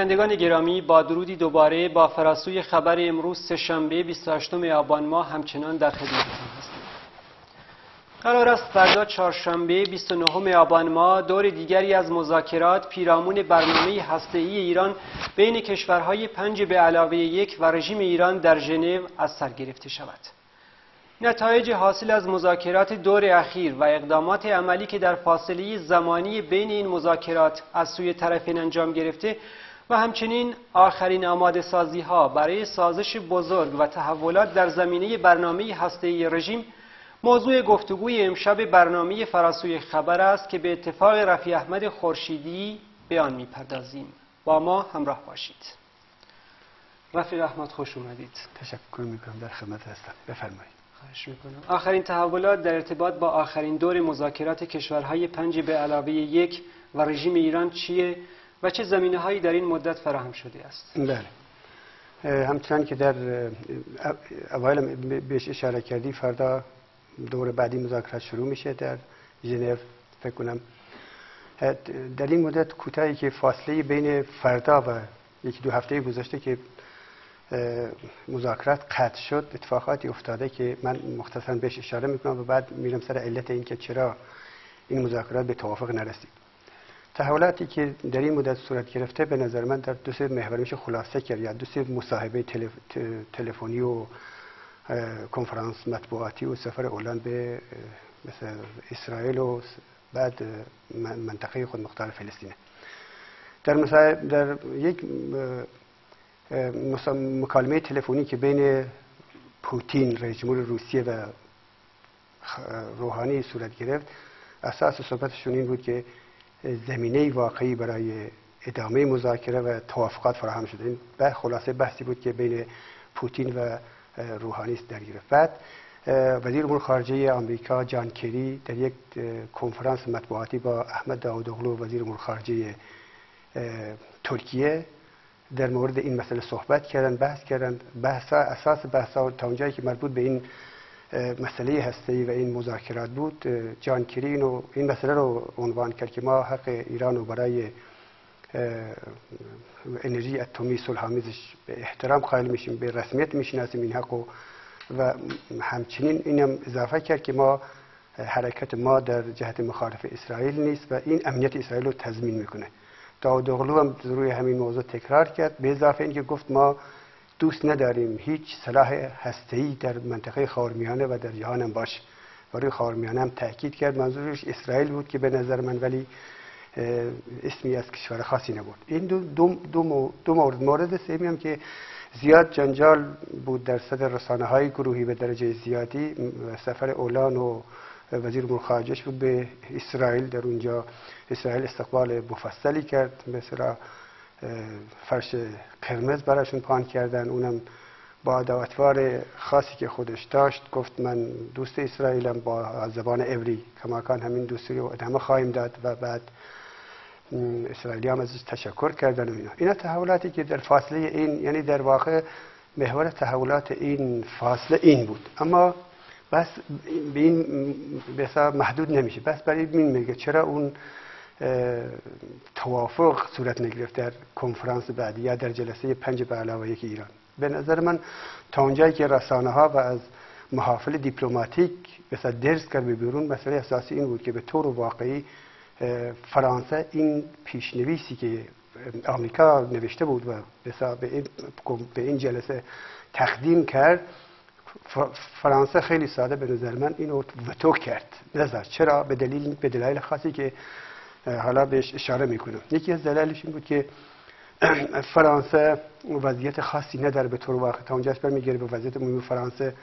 بینندگان گرامی با درودی دوباره با فراسوی خبر امروز سهشنبه 28 آبان ماه همچنان در خدمتتان هستیم قرار است فردا چهارشنبه 29 آبان ماه دور دیگری از مذاکرات پیرامون برنامه هسته‌ای ایران بین کشورهای پنج به علاوه یک و رژیم ایران در ژنو از سر گرفته شود. نتایج حاصل از مذاکرات دور اخیر و اقدامات عملی که در فاصله زمانی بین این مذاکرات از سوی طرفین انجام گرفته و همچنین آخرین آماده سازی ها برای سازش بزرگ و تحولات در زمینه برنامه هسته رژیم موضوع گفتگوی امشب برنامه فراسوی خبر است که به اتفاق رفی احمد خورشیدی به آن می‌پردازیم. با ما همراه باشید. رفیق احمد خوش اومدید. تشکر می‌کنم. در خدمت هستم. بفرمایید. خواهش می‌کنم. آخرین تحولات در ارتباط با آخرین دور مذاکرات کشورهای پنج به علاوه یک و رژیم ایران چیه؟ و چه زمینه هایی در این مدت فراهم شده است. بله. همچنان که در اوایل بهش اشاره کردی فردا دور بعدی مذاکرات شروع میشه در ژنو فکر کنم. در این مدت کوتاهی که فاصله بین فردا و یکی دو هفته گذشته که مذاکرات قطع شد اتفاقاتی افتاده که من مختصرا بهش اشاره می‌کنم و بعد میرم سر علت این که چرا این مذاکرات به توافق نرسید. تحولاتی که در این مدت صورت گرفته به نظر من در دو سه محور میشه خلاصه کرد یا دو سه مصاحبه تلفنی و کنفرانس مطبوعاتی و سفر اولان به مثل اسرائیل و بعد منطقه خود مختار فلسطینه در, در یک مکالمه تلفنی که بین پوتین رئیس جمهور روسیه و روحانی صورت گرفت اساس صحبتشون این بود که زمینه واقعی برای ادامه مذاکره و توافقات فراهم شده. این خلاصه بحثی بود که بین پوتین و روحانی در گرفت. بعد وزیر امور خارجه آمریکا جان کری در یک کنفرانس مطبوعاتی با احمد داودوغلو وزیر امور خارجه ترکیه در مورد این مسئله صحبت کردن بحث کردن بحث اساس بحث تا اونجایی که مربوط به این مسئله هستی و این مذاکرات بود. جان کرین و این مسئله رو عنوان کرد که ما حق ایران رو برای انرژی اتمی صلحآمیزش به احترام قائل میشیم به رسمیت می‌شناسیم این حق و همچنین اینم اضافه کرد که ما حرکت ما در جهت مخالف اسرائیل نیست و این امنیت اسرائیل رو تضمین می‌کنه. داود هم روی همین موضوع تکرار کرد. به اضافه اینکه گفت ما دوست نداریم. هیچ سلاح هسته‌ای در منطقه خاورمیانه و در جهان هم باشه و روی خاورمیانه هم تاکید کرد. منظورش اسرائیل بود که به نظر من ولی اسمی از کشور خاصی نبود. این دو, دو, دو, دو مورد. مورد سومی هم که زیاد جنجال بود در صدر رسانه های گروهی به درجه زیادی. سفر اولان و وزیر امور خارجش بود به اسرائیل. در اونجا اسرائیل استقبال مفصلی کرد. مثلا فرش قرمز براشون پان کردن. اونم با دعوتوار خاصی که خودش داشت گفت من دوست اسرائیلم با زبان عبری. کماکان همین دوستی رو ادامه خواهیم داد و بعد اسرائیلی هم ازش تشکر کردن و اینا. اینا تحولاتی که در فاصله این یعنی در واقع محور تحولات این فاصله این بود. اما بس به این بسا محدود نمیشه. بس برای این میگه چرا اون توافق صورت نگرفت در کنفرانس بعدی یا در جلسه پنج به علاوه یک ایران. به نظر من تا اونجایی که رسانه ها و از محافل دیپلماتیک بسا درس کرد به بیرون مسئله اساسی این بود که به طور واقعی فرانسه این پیشنویسی که آمریکا نوشته بود و به این جلسه تقدیم کرد فرانسه خیلی ساده به نظر من اینو وتو کرد. نظر. چرا؟ به دلیل به دلایل خاصی که حالا بهش اشاره می‌کنم. یکی از دلایلش این بود که فرانسه وضعیت خاصی نداره به طور واقع. تا اونجاست برمیگره به وضعیت عمومی فرانسه.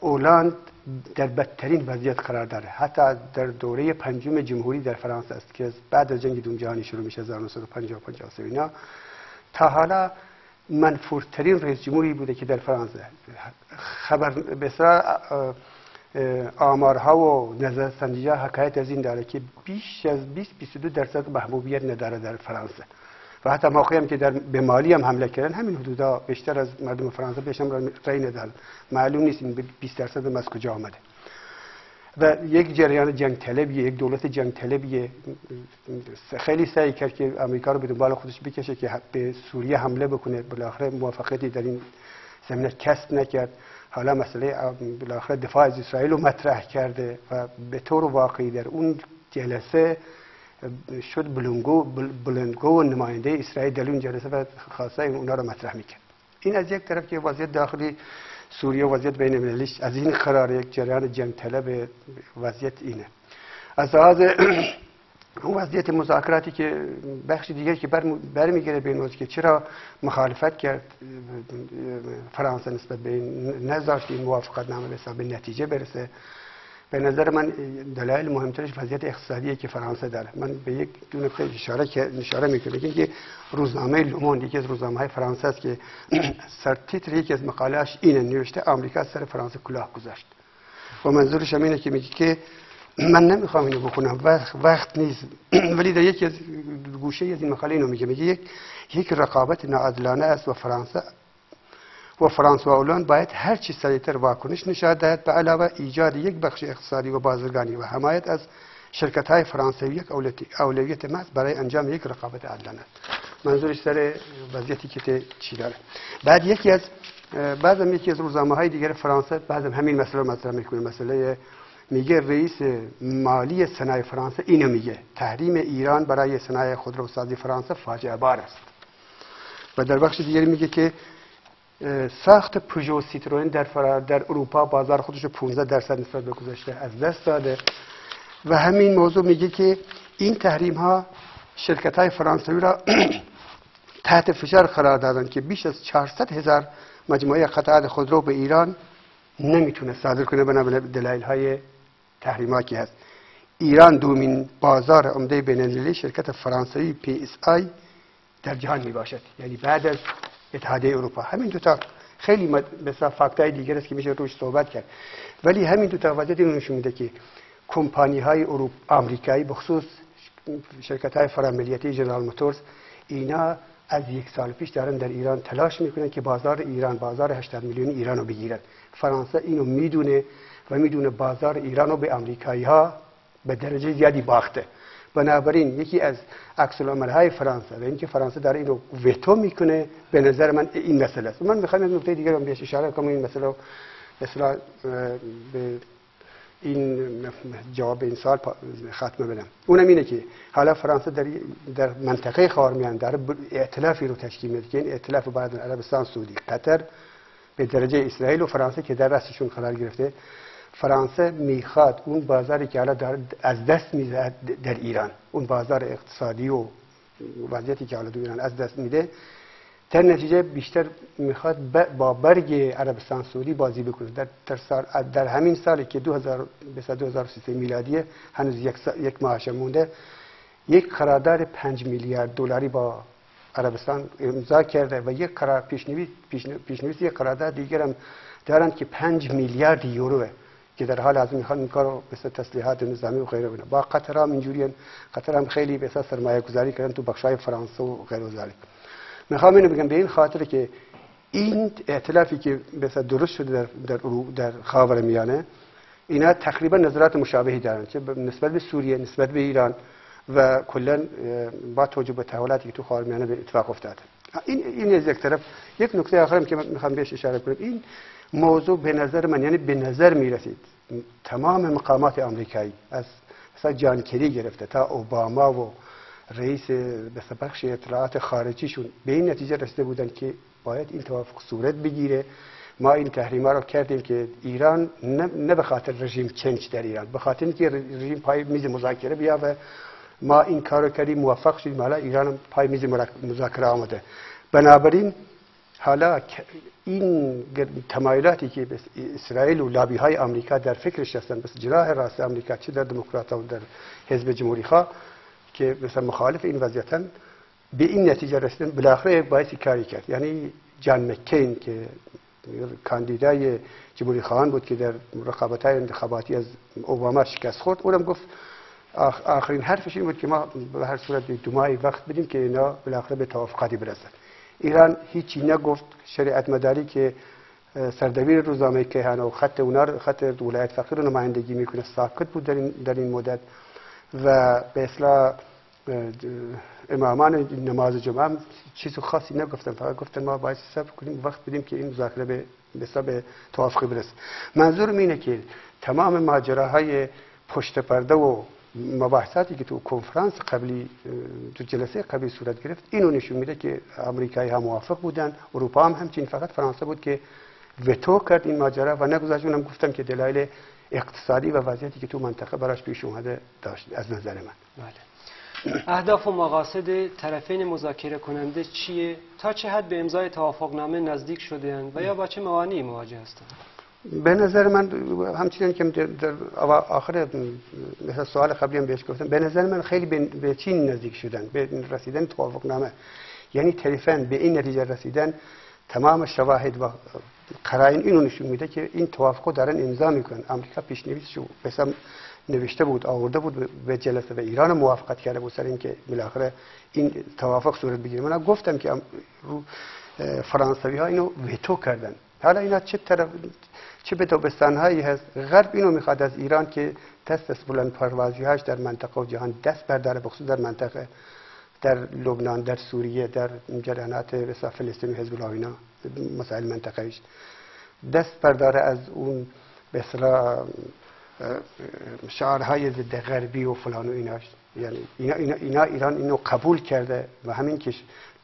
اولاند در بدترین وضعیت قرار داره. حتی در دوره پنجم جمهوری در فرانسه است که بعد از جنگ دوم جهانی شروع میشه 1950 53 اینا. تا حالا منفورترین رئیس جمهوری بوده که در فرانسه. خبر بسیار آمارها و نظر سنجی حکایت از این داره که بیش از 20 22 درصد محبوبیت نداره در فرانسه. و حتی موقعی هم که در به مالی هم حمله کردن همین حدودا بیشتر از مردم فرانسه بهش هم رای ندن. معلوم نیست این 20 درصد از کجا آمده. و یک جریان جنگ طلبیه یک دولت جنگ طلبیه. خیلی سعی کرد که امریکا رو به دنبال خودش بکشه که به سوریه حمله بکنه. بالاخره موافقتی در این زمینه کسب نکرد. حالا مسئله بالاخره دفاع از اسرائیل رو مطرح کرده و به طور واقعی در اون جلسه شد بلونگو بلنگو نماینده اسرائیل در اون جلسه و خواسته اونا رو مطرح می‌کرد. این از یک طرف که وضعیت داخلی سوریه وضعیت بین المللیش از این قرار یک جریان جنگ طلب وضعیت اینه. از لحاظ وضعیت مذاکراتی که بخش دیگری که برمیگره به این که چرا مخالفت کرد فرانسه نسبت به این نذاشت این موافقت نامه به نتیجه برسه. به نظر من دلایل مهمترش وضعیت اقتصادیه که فرانسه داره من به یک دو نکته اشاره که اشاره می‌کنم. که روزنامه لوموند یکی از روزنامه های فرانسه است که سر تیتر یکی از مقالهاش اینه نوشته آمریکا سر فرانسه کلاه گذاشت. و منظورش هم اینه که میگه که من نمی‌خوام اینو بخونم. وقت, نیست. ولی در یکی از گوشه از این مقاله اینو میگه. میگه یک یک رقابت ناعادلانه است و فرانسه و فرانس و اولان باید هر چی سریعتر واکنش نشان دهد. به علاوه ایجاد یک بخش اقتصادی و بازرگانی و حمایت از شرکت های فرانسوی یک اولویت محض برای انجام یک رقابت عادلانه منظورش سر وضعیتی که چی داره. بعد یکی از بعضم یکی از روزنامه های دیگر فرانسه بعضم همین مسئله مطرح می‌کنه. مسئله میگه رئیس مالی صنایع فرانسه اینو میگه. تحریم ایران برای صنایع خودروسازی فرانسه فاجعه بار است. و در بخش دیگری میگه که ساخت پژو سیتروین در در اروپا بازار خودش رو 15 درصد نسبت به گذشته از دست داده. و همین موضوع میگه که این تحریم ها شرکت های فرانسوی را تحت فشار قرار دادن که بیش از 400 هزار مجموعه قطعات خودرو به ایران نمی‌تونه صادر کنه بنابراین دلایل های تحریماتی هست. ایران دومین بازار عمده بین شرکت فرانسوی PSA در جهان می باشد. یعنی بعد از اتحادیه اروپا. همین دو تا خیلی مثلا fact ای دیگر است که میشه روش صحبت کرد. ولی همین دو تا وضعیت نشون میده که کمپانی های آمریکایی بخصوص شرکت های فراملیتی جنرال موتورز اینا از یک سال پیش دارن در ایران تلاش می‌کنن که بازار ایران بازار 80 میلیونی ایران رو بگیرن. فرانسه اینو می‌دونه و می‌دونه بازار ایران رو به آمریکایی ها به درجه زیادی باخته. بنابراین یکی از عکس های فرانسه و اینکه فرانسه داره اینو وتو می‌کنه به نظر من این مسئله است. من می‌خوام یک نکته دیگه رو بهش اشاره کنم. این مسئله به این جواب این سال ختمه بدم اونم اینه که حالا فرانسه در در منطقه خاورمیانه داره ائتلافی رو تشکیل میده که این ائتلاف بعد عربستان سعودی قطر به درجه اسرائیل و فرانسه که در رأسشون قرار گرفته. فرانسه می‌خواد اون بازاری که حالا از دست میده در ایران اون بازار اقتصادی و وضعیتی که حالا در ایران از دست میده در نتیجه بیشتر می‌خواد با برگ عربستان سعودی بازی بکنه. در, در همین سالی که 2000 2013 میلادی هنوز یک, یک ماهش مونده یک قرارداد 5 میلیارد دلاری با عربستان امضا کرده و یک قرار پیشنویس پیشنویس یک قرارداد دیگر هم دارند که 5 میلیارد یوروه که در حال از می‌خوان این کارو مثل تسلیحات نظامی و غیره بینه با قطر هم اینجوری قطر هم خیلی به سرمایه گذاری کردن تو بخشای فرانسه و غیر و ذالک می‌خوام اینو بگم به این خاطر که این ائتلافی که مثلا درست شده در در, در خاور میانه اینا تقریبا نظرات مشابهی دارن چه نسبت به سوریه نسبت به ایران و کلا با توجه به تحولاتی که تو خاور میانه به اتفاق افتاده. این این از یک طرف. یک نکته آخرم که می‌خوام بهش اشاره کنم. این موضوع به نظر من یعنی به نظر می رسید تمام مقامات آمریکایی از مثلا جان کری گرفته تا اوباما و رئیس بخش اطلاعات خارجیشون به این نتیجه رسیده بودن که باید این توافق صورت بگیره. ما این تحریما رو کردیم که ایران نه به خاطر رژیم چنج در ایران به خاطر اینکه رژیم پای میز مذاکره بیا و ما این کار رو کردیم موفق شدیم. حالا ایران پای میز مذاکره آمده. بنابراین حالا این تمایلاتی که اسرائیل و لابی های آمریکا در فکرش هستن بس جناح راست آمریکا چه در دموکرات و در حزب جمهوری خواه که مثلا مخالف این وضعیتن به این نتیجه رسیدن بالاخره باعث کاری کرد. یعنی جان مکین که کاندیدای جمهوری خواهان بود که در رقابت های انتخاباتی از اوباما شکست خورد اونم گفت آخرین حرفش این بود که ما به هر صورت دو ماهی وقت بدیم که اینا بالاخره به توافقاتی برسن. ایران هیچی نگفت شریعت مداری که سردبیر روزنامه کیهان و خط اونا خط ولایت فقیر رو نمایندگی می‌کنه ساکت بود در این, در این مدت. و به اصلاح امامان نماز جمعه هم چیز خاصی نگفتن فقط گفتن ما باید صبر کنیم وقت بدیم که این مذاکره به به توافقی برسه. منظورم اینه که تمام ماجراهای پشت پرده و مباحثاتی که تو کنفرانس قبلی تو جلسه قبلی صورت گرفت اینو نشون میده که امریکایی ها موافق بودن اروپا هم همچین فقط فرانسه بود که وتو کرد این ماجرا و نگذاشت اونم گفتم که دلایل اقتصادی و وضعیتی که تو منطقه براش پیش اومده داشت از نظر من. بله. اهداف و مقاصد طرفین مذاکره کننده چیه؟ تا چه حد به امضای توافقنامه نزدیک شده و یا با چه موانعی مواجه هستند؟ به نظر من همچنین که در آخر مثل سوال قبلی هم بهش گفتم به نظر من خیلی به چین نزدیک شدن به رسیدن توافق نامه یعنی طرفین به این نتیجه رسیدن تمام شواهد و قرائن اینو نشون میده که این توافق دارن امضا می‌کنن آمریکا پیشنویس شو مثلا نوشته بود آورده بود به جلسه و ایران موافقت کرده بود سر اینکه بالاخره این توافق صورت بگیره من گفتم که فرانسوی ها اینو ویتو کردن حالا اینا چه طرف چه به هایی هست غرب اینو می‌خواد از ایران که از بلند پروازی هاش در منطقه و جهان دست برداره بخصوص در منطقه در لبنان در سوریه در جریانات مثلا فلسطین حزب الله اینا مسائل منطقه دست برداره از اون به اصطلاح شعارهای ضد غربی و فلان و ایناش یعنی اینا, اینا, ایران اینو قبول کرده و همین که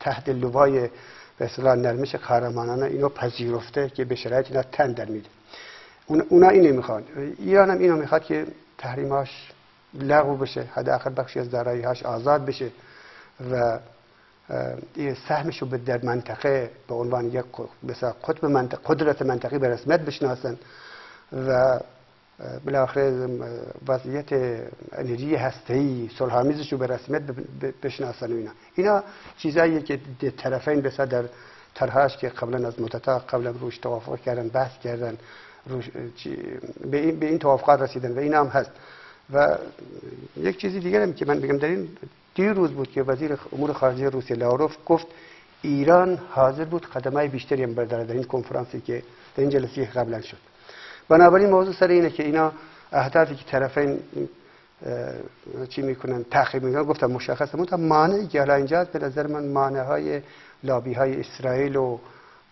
تحت لوای به اصطلاح نرمش قهرمانانه اینو پذیرفته که به شرایط اینا تن در میده. اونا اینو می‌خوان. ایران هم اینو می‌خواد که تحریماش لغو بشه حداقل بخشی از هاش آزاد بشه. و سهمش رو در منطقه به عنوان یک قطب منطقه قدرت منطقی به رسمیت بشناسن و بالاخره وضعیت انرژی هسته‌ای صلح‌آمیزش رو به رسمیت بشناسن و اینا. اینا چیزاییه که طرفین بسا در طرحش که قبلا از مدت‌ها قبلا روش توافق کردن بحث کردن روش به این به این توافقات رسیدن و این هم هست. و یک چیزی هم که من بگم در این دیروز بود که وزیر امور خارجه روسیه لاوروف گفت ایران حاضر بود قدمای بیشتری هم در این کنفرانسی که در این جلسه قبلا شد. بنابراین موضوع سر اینه که اینا اهدافی که طرفین چی می‌کنن تحقیق می‌کنن گفتم مشخصه. منتها مانعی که حالا اینجا به نظر من مانع های لابی های اسرائیل و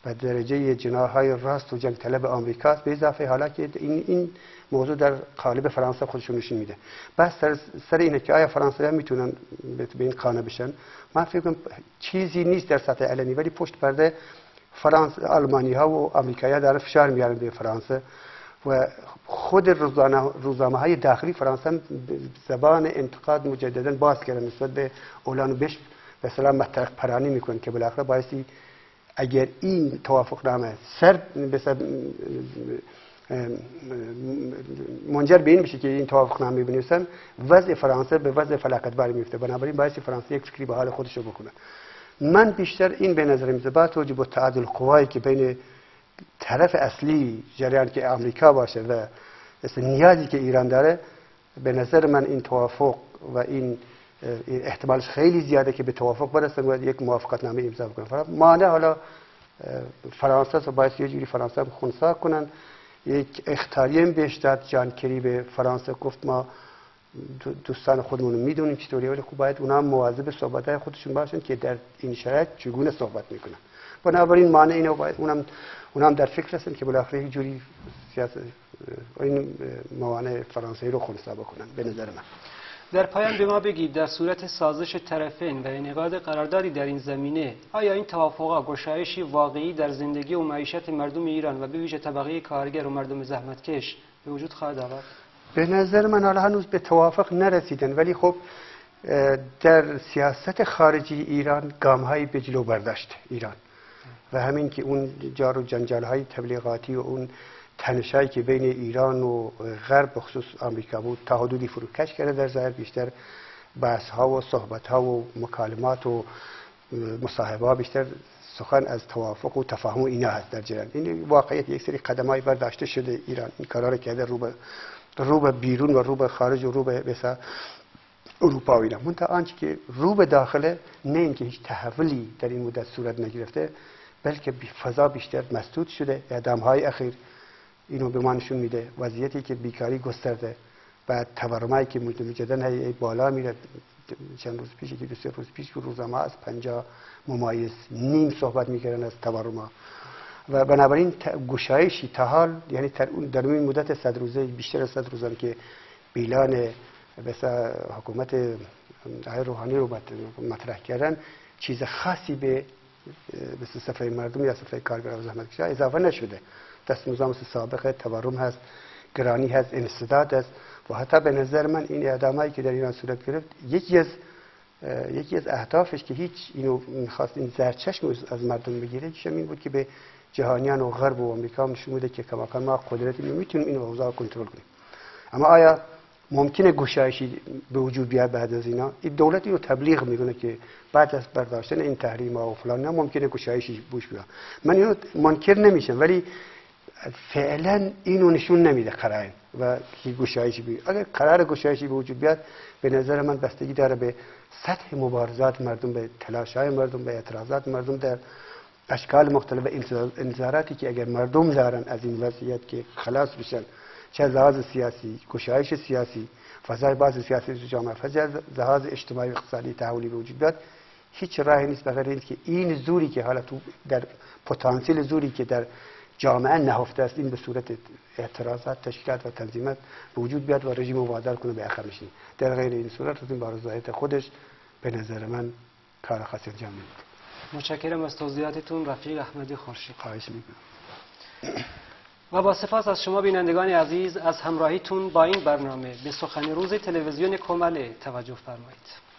به درجه جناح های راست و جنگ طلب آمریکا به اضافه حالا که این, این موضوع در قالب فرانسه خودشون نشون میده. بس سر, سر اینه که آیا فرانسه می‌تونن به این قانع بشن؟ من فکر کنم چیزی نیست در سطح علنی ولی پشت پرده فرانس آلمانی ها و آمریکایی ها در فشار میارن به فرانسه و خود روزنامه های داخلی فرانسه زبان انتقاد مجددا باز کردن نسبت به اولان بش به سلام پرانی می‌کنن که بالاخره بایستی اگر این توافق نامه سر منجر به این بشه که این توافق نامه بنویسن وضع فرانسه به وضع فلاکت باری میفته بنابراین باعث فرانسه یک فکری به حال خودش رو بکنه. من بیشتر این به نظر میزه با توجه به تعادل قوایی که بین طرف اصلی جریان که آمریکا باشه و نیازی که ایران داره به نظر من این توافق و این احتمالش خیلی زیاده که به توافق برسن و یک موافقت نامه امضا بکنن. مانع حالا فرانسه رو باید یه جوری فرانسه هم خونسا کنن. یک اختاریه بهش داد. جان کری به فرانسه گفت ما دوستان خودمون می‌دونیم چطوری ولی خوب باید اونا مواظب صحبت خودشون باشن که در این شرایط چگونه صحبت می‌کنن. بنابراین مانع اینو باید اونم اونم در فکر هستن که بالاخره یک جوری سیاست این موانع فرانسوی رو خونسا بکنن به نظر من. در پایان به ما بگید در صورت سازش طرفین و انعقاد قراردادی در این زمینه آیا این توافقها گشایشی واقعی در زندگی و معیشت مردم ایران و به ویژه طبقه کارگر و مردم زحمتکش به وجود خواهد آورد؟ به نظر من حالا هنوز به توافق نرسیدن ولی خب در سیاست خارجی ایران گام های به جلو برداشت ایران. و همین که اون جار و جنجال های تبلیغاتی و اون تنشایی که بین ایران و غرب بخصوص آمریکا بود تا فروکش کرده. در ظاهر بیشتر بحث ها و صحبت ها و مکالمات و مصاحبه بیشتر سخن از توافق و تفاهم و اینا هست در جریان. این واقعیت یک سری قدم های برداشته شده ایران. این کارا رو کرده رو به رو به بیرون و رو به خارج و رو به مثلا اروپا و اینا. منتها آنچه که رو به داخله نه اینکه هیچ تحولی در این مدت صورت نگرفته بلکه فضا بیشتر مسدود شده. اعدام های اخیر اینو به ما نشون میده. وضعیتی که بیکاری گسترده و تورمایی که مجددا هی بالا میره چند روز پیش که دو سه روز پیش روزنامه از پنجا ممایز نیم صحبت می‌کردن از تورما. و بنابراین گشایشی تا حال یعنی در این مدت صد روزه بیشتر از صد روزه که بیلان حکومت روحانی رو مطرح کردن چیز خاصی به مثل صفحه مردم یا صفحه کارگر و زحمت اضافه نشده. دست نظام سابق تورم هست گرانی هست انصداد هست و حتی به نظر من این اعدامایی که در ایران صورت گرفت یکی از یکی از اهدافش که هیچ اینو می‌خواست این زرچشم از مردم بگیره که این بود که به جهانیان و غرب و امریکا نشون بده که کماکان ما قدرتی می‌تونیم این اوضاع کنترل کنیم. اما آیا ممکنه گشایشی به وجود بیاد بعد از اینا. این دولت اینو تبلیغ می‌کنه که بعد از برداشتن این تحریم و فلان ممکنه گشایشی بوش بیاد. من اینو منکر نمیشم ولی فعلا اینو نشون نمیده قرائن و که گشایشی بیاد اگر قرار گشایشی به وجود بیاد به نظر من بستگی داره به سطح مبارزات مردم به تلاش های مردم به اعتراضات مردم در اشکال مختلف انتظاراتی که اگر مردم دارن از این وضعیت که خلاص بشن چه لحاظ سیاسی گشایش سیاسی فضای باز سیاسی تو جامعه فضای لحاظ اجتماعی و اقتصادی تحولی به وجود بیاد هیچ راهی نیست بغیر اینکه این زوری که حالا تو در پتانسیل زوری که در جامعه نهفته است این به صورت اعتراضات تشکیلات و تنظیمات به وجود بیاد و رژیم وادار کنه به عقب نشینی در غیر این صورت از این بارزایت خودش به نظر من کار خاصی انجام نمیده. متشکرم از توضیحاتتون رفیق احمدی خورشید. خواهش می‌کنم. و با سپاس از شما بینندگان عزیز از همراهیتون با این برنامه به سخن روز تلویزیون کمل توجه فرمایید.